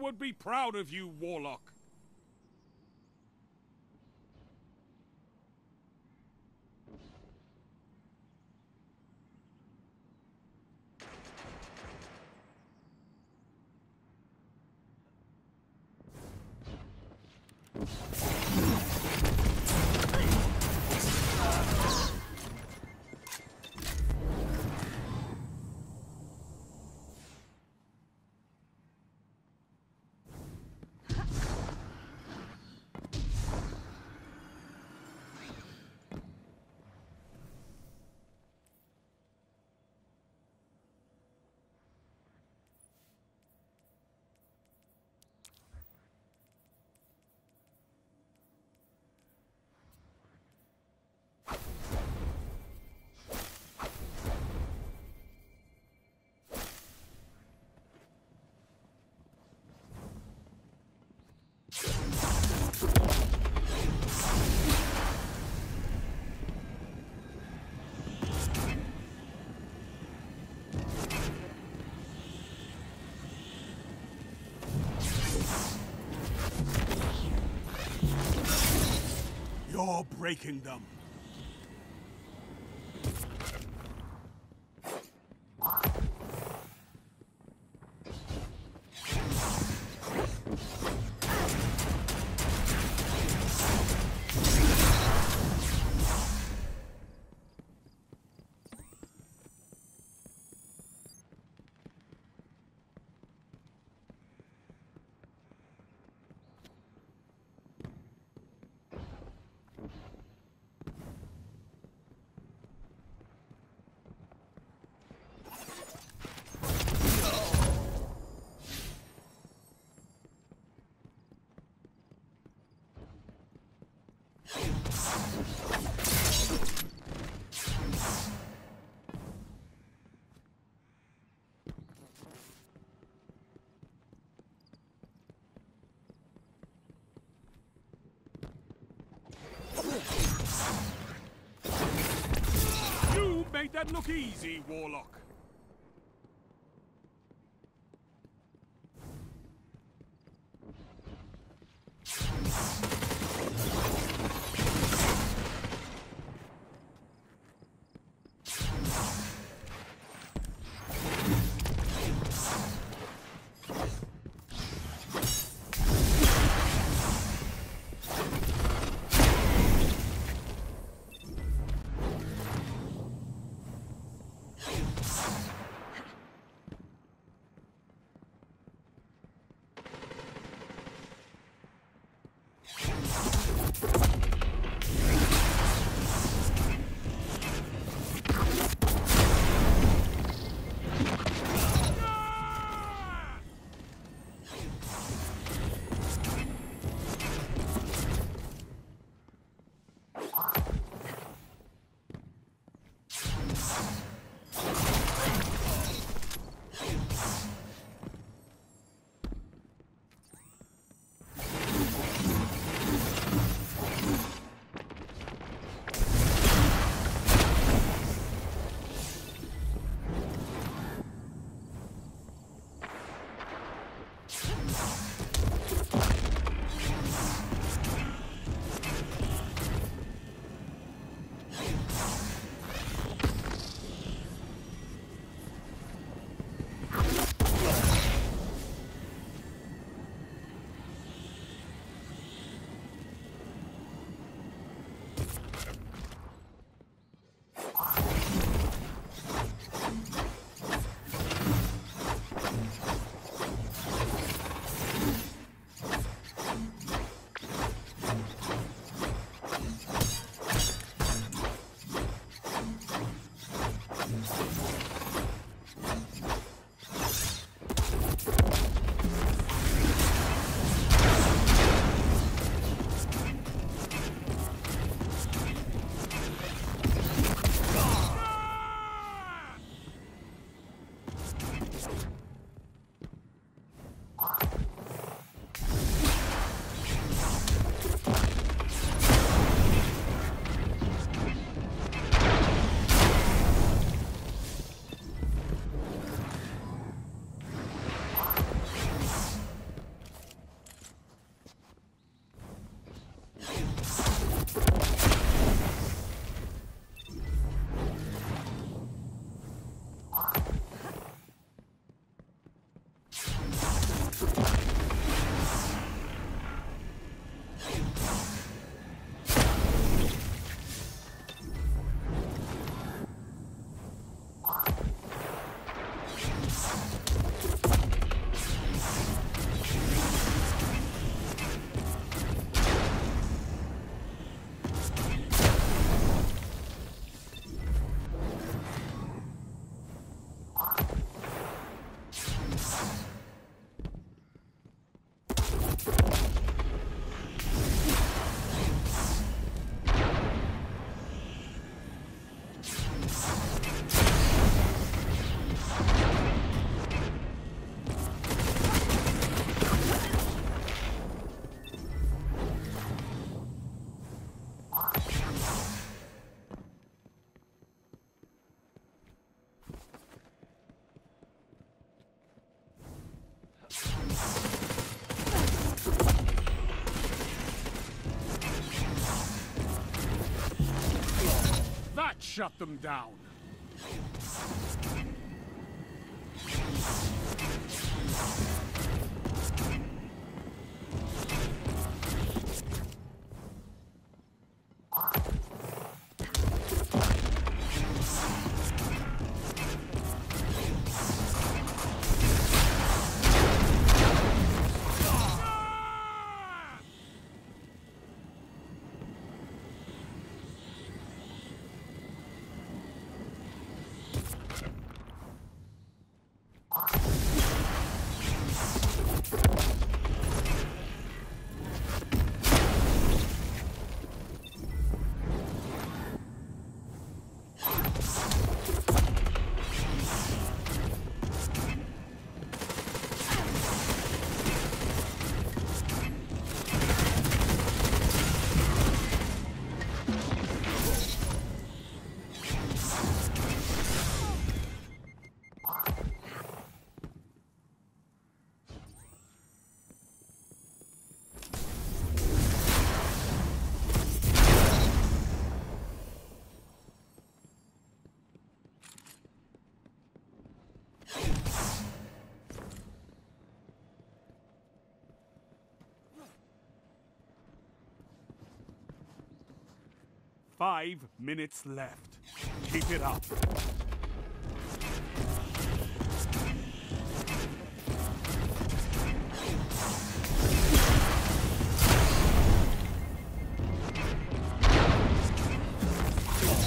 Would be proud of you, Warlock. You're breaking them. You that look easy, Warlock. Shut them down. Five minutes left. Keep it up.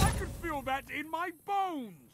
I can feel that in my bones!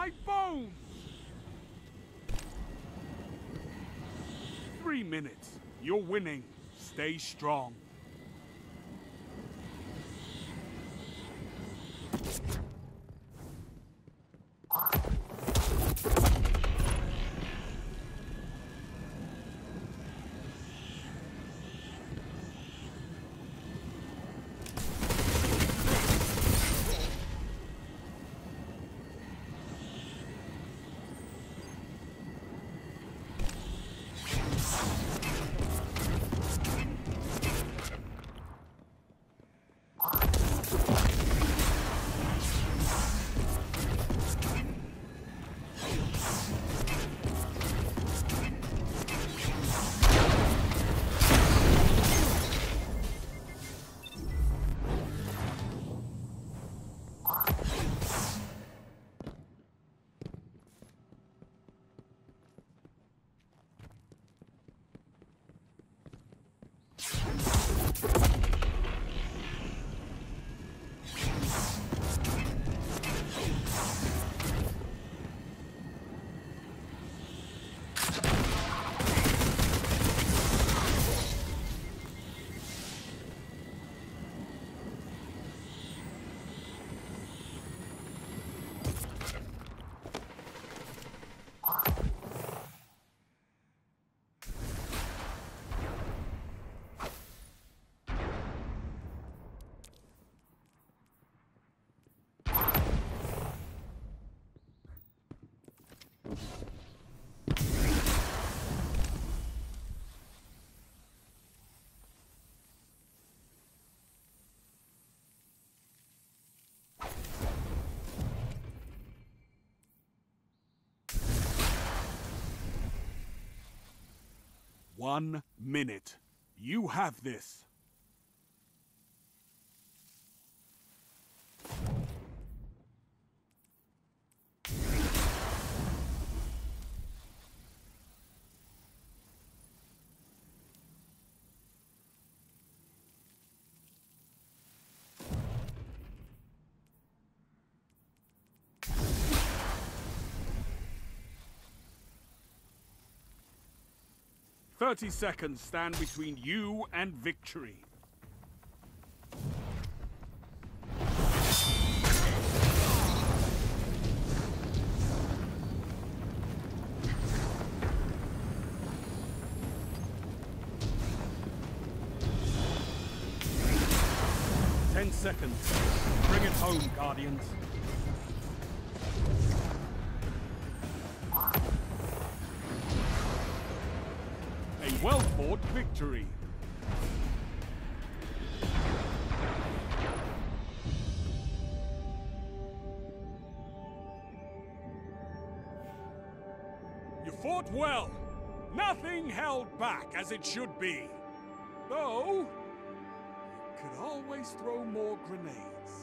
My bones! Three minutes. You're winning. Stay strong. One minute. You have this. Thirty seconds stand between you and victory. Ten seconds. Bring it home, Guardians. Victory. You fought well. Nothing held back as it should be. Though, you could always throw more grenades.